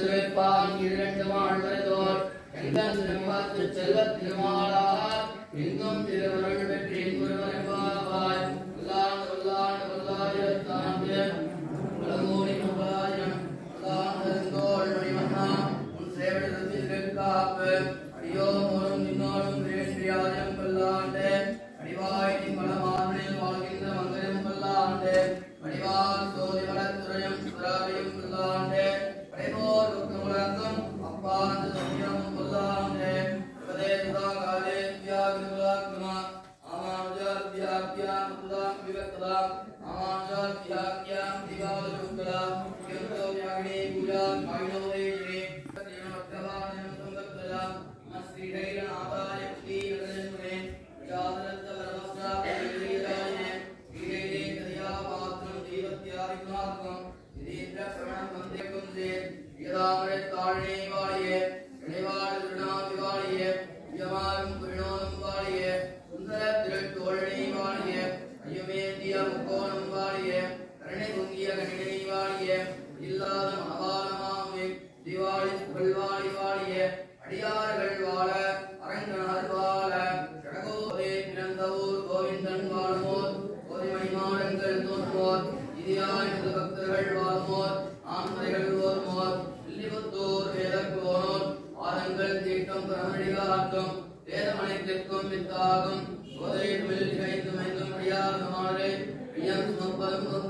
சிறப்பாய் இரண்டு வாழ்வதோர். எங்கள் சிறப்பாத்து செல்வ திருமாளார் காப்பு. ஐயோ ஆமானுஜாத்யாக்யாம் உல்லாம் விவக்தலாம் ஆமானுஜாத்யாக்யாம் திவாலுக்கலாம் யந்தோ யாகினே பூஜாம் மைனோதேஜினே சத்யமக்தவானம் சங்கத்தலாம் மஸ்ரீடைரநாதாய ஸ்ரீரஜன்முனே ஜாதரத்தவரவஸ்ரா பரிவீராய ஸ்ரீரேதே கதியா பாத்திரம் தெய்வத்யாதிகுணாத்மம் இதேந்திர பிரணம் வந்தே குந்தே யதாமரை தாழே வாழிய இணைவாடு அடியார்கள் வாழ அரங்கனார் வாழ கடகோதே பிறந்தவோர் கோவிந்தன் வாழ்வோர் கோதைமணி மாடங்கள் தோன்றுவோர் இதியாய் பக்தர்கள் வாழ்வோர் ஆந்தைகள் ஓர்மோர் இல்லிபுத்தோர் வேதற்கு ஓனோர் ஆதங்கள் தீட்டம் பிரமணிகாக்கும் வேதமனைத்திற்கும் வித்தாகும் கோதையில் நிகழ்ந்து மைந்தும் அடியார் மாறு ஐயம்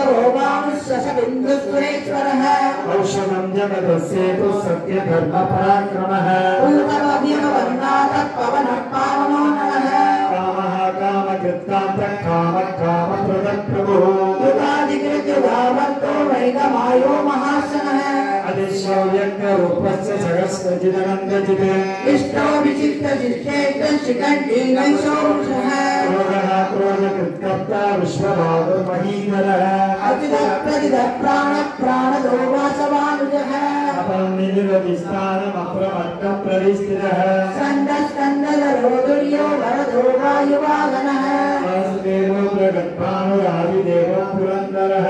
सर्वरोमांशशविन्दुसुरेश्वरः औषधं जगदस्येतु सत्यधर्मपराक्रमः। पूर्वमव्यमवन्नाथः पवनः पावनो अधिशौर्यज्ञरूपस्य सहस्रजिदनन्दजित् इष्टो विचित्तजिष्टेत्र शिखण्डीनैषो वृषः क्रोधः क्रोधकृत्कर्ता विश्वभागुर्महीधरः अतिदप्रतिदः वासवानुजः अपनिर्वधिस्थानमप्रमत्तप्रतिस्थिरः स्कन्दस्कन्दधरो वरदो वायुवाहनः वासुदेवो प्रगत्प्राणुरादिदेवो पुरन्दरः।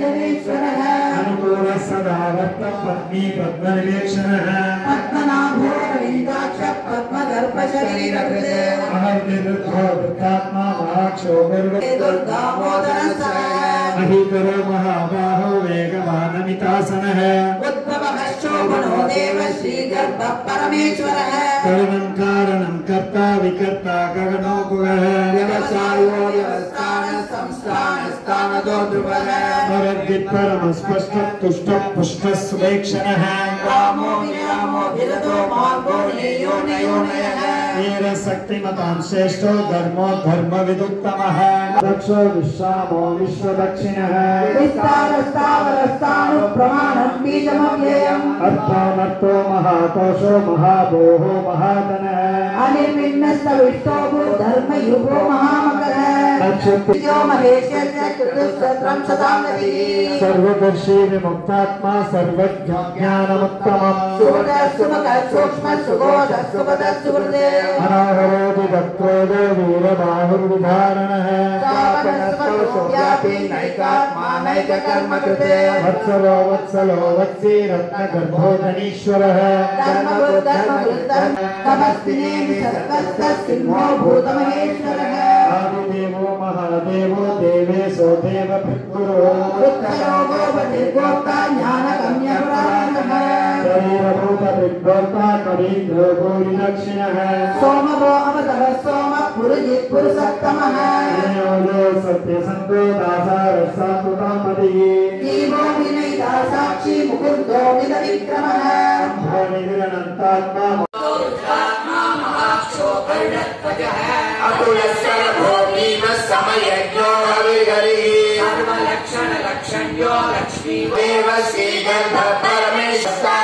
अशोकस्तारणस्तानशूरशौरीधरेश्वरः अनुकूलः सदा वर्तः पत्नी पद्मनिवेक्षणः पद्मनाभोरविन्दाक्ष पद्मगर्भशरीरकृते अहर्निरुद्धो दुःखात्मा महाक्षोभिर्वै दुर्गामोदरः अहितरो महाबाहो वेगवानमितासनः उद्भवः शोभनो देव श्रीगर्भः परमेश्वरः करुणं कारणं कर्ता विकर्ता गगनो गुगः व्यवसायो व्यवस्थान संस्थानस्थानदो ध्रुवः। परद्वित्परमस्पष्टः तुष्टः पुष्टः सुवेक्षणः रामो विरामो विरतो मार्गो नेयो नयो नयः। वीरशक्तिमतां श्रेष्ठो धर्मो धर्मविदुत्तमः। दक्षो विश्रामो विश्वदक्षिणः। प्रमाणं बीजमव्ययम् अर्थोऽनर्थो महाकोशो महाभोः महाधनः अनिर्विण्णस्तविष्टो धर्मयुगो महामकरः। सर्वदर्शी विमुक्तात्मा सर्वज्ञानमुत्तमम् सूक्ष्म सुबोध सुपद सुहृदे। मनोहरोधि दत्रोदो वीरबाहुर्विधारणः। व्यापी नैकात्मा नैककर्म कृते वत्सलो वत्सलो वत्सी रत्नगर्भो धनीश्वरः सिंहो भूतमहेश्वरः। आदिदेवो महादेवो देवेशो देवभिर्गुरो उत्तरो गोपतिर्गोप्ता शरीरभूतविद्वक्ता कवीन्द्रो भूरिदक्षिणः सोमवो अवतः सोम पुरुजित् पुरुषोत्तमः। योगो सत्यसन्तो दासारसात्मतामतिः जीवो विनयिता साक्षी मुकुन्दो विदविक्रमः लक्ष्मी देवसी गर्भ परमेशस्तान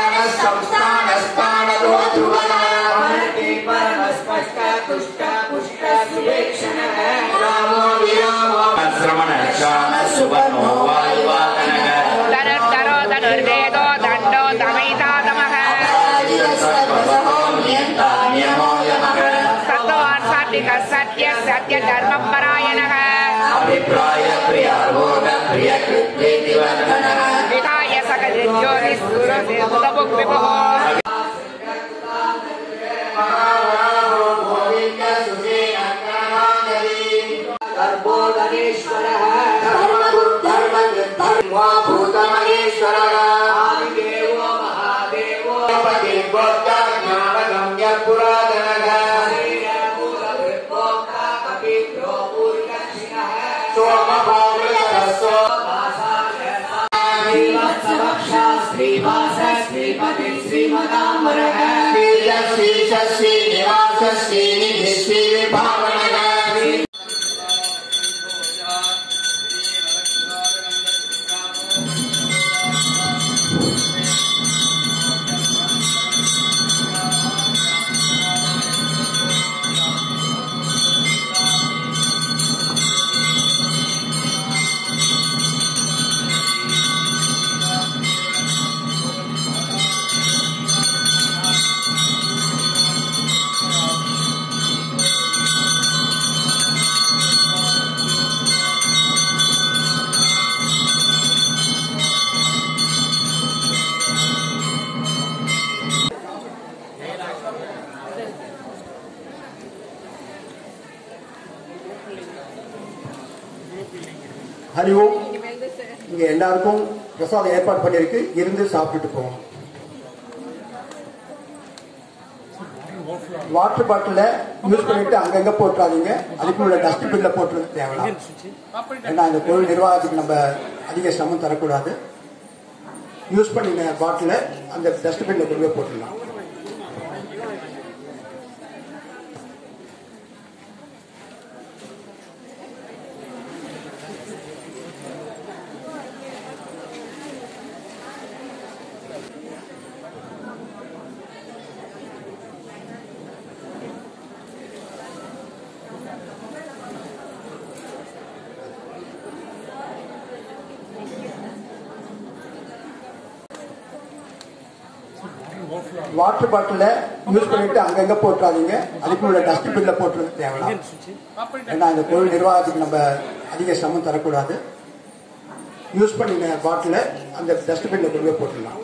अभिप्राय प्रियारोग प्रियकृत्वेति वर्धनः विधाय सकलज्योतिस्सुरसिद्धबुग्विभुः महाबाहो गोविन्द सुसेनन्दनादरी गर्भोदनेश्वरः धर्मकृद्धर्मो भूतमहेश्वरः आदिदेवो महादेवो पतिर्गोप्ता श्रीनिवास श्रीनिधि श्रीविभावनः ஹரி ஓம். இங்க எல்லாருக்கும் பிரசாதம் ஏற்பாடு பண்ணியிருக்கு. இருந்து சாப்பிட்டுட்டு போகணும் வாட்டர் பாட்டில யூஸ் பண்ணிட்டு அங்கங்க போட்டுறாதீங்க. அதுக்குள்ள டஸ்ட்பின்ல போட்டுறது தேவையில்ல. ஏன்னா இந்த கோவில் நிர்வாகத்துக்கு நம்ம அதிக சிரமம் தரக்கூடாது. யூஸ் பண்ணின பாட்டில அந்த டஸ்ட்பின்ல கொண்டு போய் போட்டுடலாம். வாட்டர் பாட்டில யூஸ் பண்ணிட்டு அங்கங்க போட்டுறாதீங்க? அதுக்குள்ள டஸ்ட்பின்ல போட்டுறது தேவையில்ல. ஏன்னா இந்த கோவில் நிர்வாகத்துக்கு நம்ம அதிக சிரமம் தரக்கூடாது. யூஸ் பண்ணின பாட்டில அந்த டஸ்ட்பின்ல கொண்டு போய் போட்டுடலாம்.